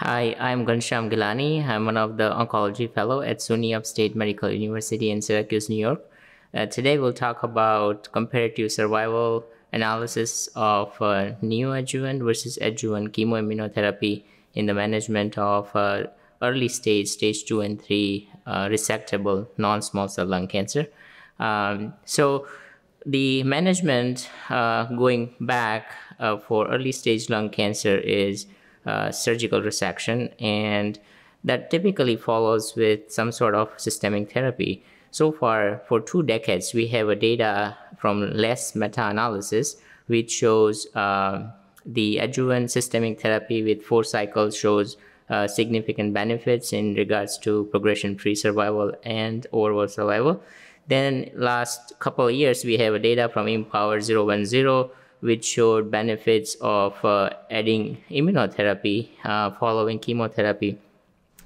Hi, I'm Ghanshyam Ghelani. I'm one of the oncology fellow at SUNY Upstate Medical University in Syracuse, New York. Uh, today we'll talk about comparative survival analysis of uh, neoadjuvant versus adjuvant chemoimmunotherapy in the management of uh, early stage, stage two and three uh, resectable non-small cell lung cancer. Um, so the management uh, going back uh, for early stage lung cancer is uh, surgical resection, and that typically follows with some sort of systemic therapy. So far, for two decades, we have a data from LACE meta-analysis which shows uh, the adjuvant systemic therapy with four cycles shows uh, significant benefits in regards to progression-free survival and overall survival. Then last couple of years, we have a data from IMpower 010 which showed benefits of uh, adding immunotherapy uh, following chemotherapy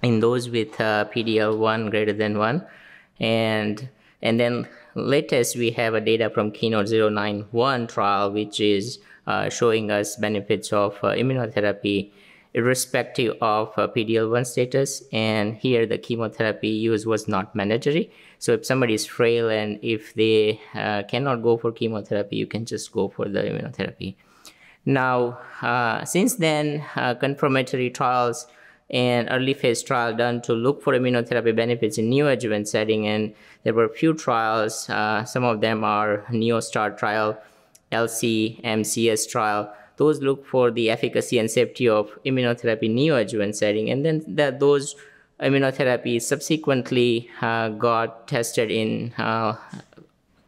in those with uh, PD-L1 greater than 1. And, and then latest, we have a data from Keynote 091 trial, which is uh, showing us benefits of uh, immunotherapy irrespective of uh, PD-L1 status. And here the chemotherapy use was not mandatory. So if somebody is frail and if they uh, cannot go for chemotherapy, you can just go for the immunotherapy. Now, uh, since then, uh, confirmatory trials and early phase trial done to look for immunotherapy benefits in new neoadjuvant setting, and there were few trials. Uh, some of them are NeoSTAR trial, LCMC3 trial, those look for the efficacy and safety of immunotherapy neoadjuvant setting, and then that those immunotherapy subsequently uh, got tested in uh,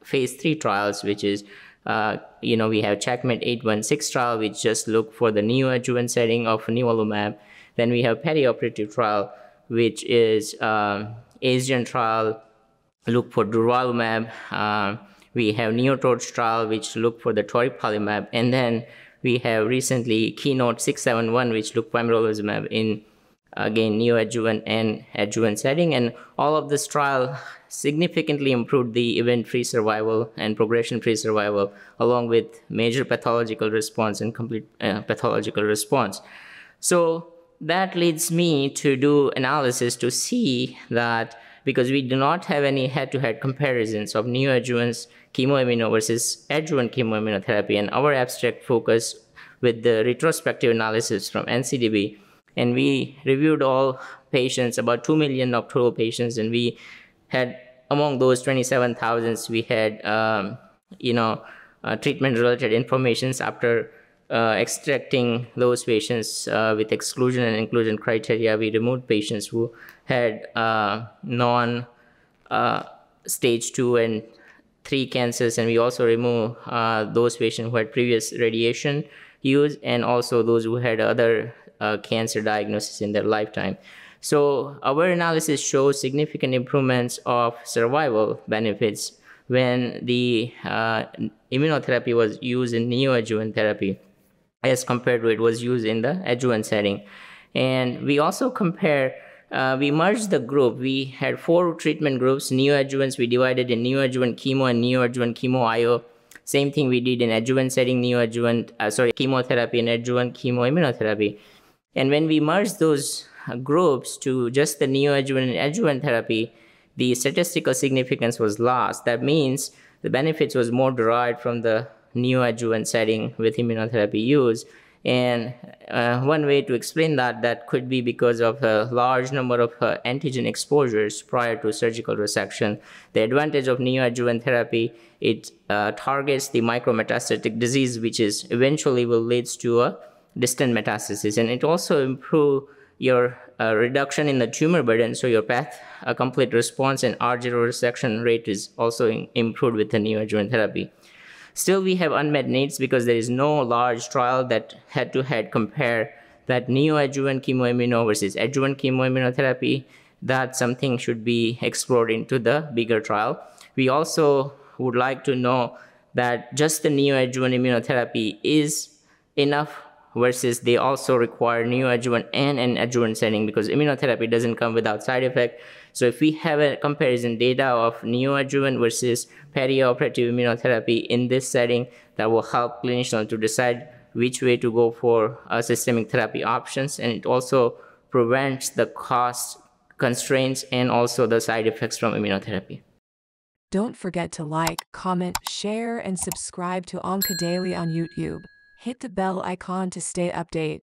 phase three trials, which is uh, you know we have Checkmate 816 trial, which just look for the neoadjuvant setting of nivolumab. Then we have perioperative trial, which is um, AEGEAN trial, look for durvalumab. Uh, we have NeoTORCH trial, which look for the toripalimab, and then we have recently Keynote 671, which looked pembrolizumab in again neoadjuvant and adjuvant setting, and all of this trial significantly improved the event-free survival and progression-free survival, along with major pathological response and complete uh, pathological response. So that leads me to do analysis to see that because we do not have any head-to-head comparisons of neoadjuvant chemoimmuno versus adjuvant chemoimmunotherapy, and our abstract focus with the retrospective analysis from NCDB, and we reviewed all patients, about 2 million total patients, and we had among those 27,000, we had, um, you know, uh, treatment-related informations after uh, extracting those patients uh, with exclusion and inclusion criteria. We removed patients who had uh, non uh, stage two and three cancers, and we also removed uh, those patients who had previous radiation use and also those who had other uh, cancer diagnosis in their lifetime. So our analysis shows significant improvements of survival benefits when the immunotherapy was used in neoadjuvant therapy as compared to it was used in the adjuvant setting. And we also compare uh, we merged the group. We had four treatment groups, neoadjuvants. We divided in neoadjuvant chemo and neoadjuvant chemo IO. Same thing we did in adjuvant setting, neoadjuvant, uh, sorry, chemotherapy and adjuvant chemoimmunotherapy. And when we merged those uh, groups to just the neoadjuvant and adjuvant therapy, the statistical significance was lost. That means the benefits was more derived from the neoadjuvant setting with immunotherapy use and uh, one way to explain that, that could be because of a large number of uh, antigen exposures prior to surgical resection. The advantage of neoadjuvant therapy, it uh, targets the micrometastatic disease, which is eventually will leads to a distant metastasis. And it also improve your uh, reduction in the tumor burden, so your path a complete response and R0 resection rate is also in, improved with the neoadjuvant therapy. Still, we have unmet needs because there is no large trial that head-to-head compare that neoadjuvant chemoimmuno versus adjuvant chemoimmunotherapy. That something should be explored into the bigger trial. We also would like to know that just the neoadjuvant immunotherapy is enough versus they also require neoadjuvant and an adjuvant setting because immunotherapy doesn't come without side effect. So if we have a comparison data of neoadjuvant versus perioperative immunotherapy in this setting, that will help clinicians to decide which way to go for uh, systemic therapy options. And it also prevents the cost constraints and also the side effects from immunotherapy. Don't forget to like, comment, share, and subscribe to Onco Daily on YouTube. Hit the bell icon to stay update.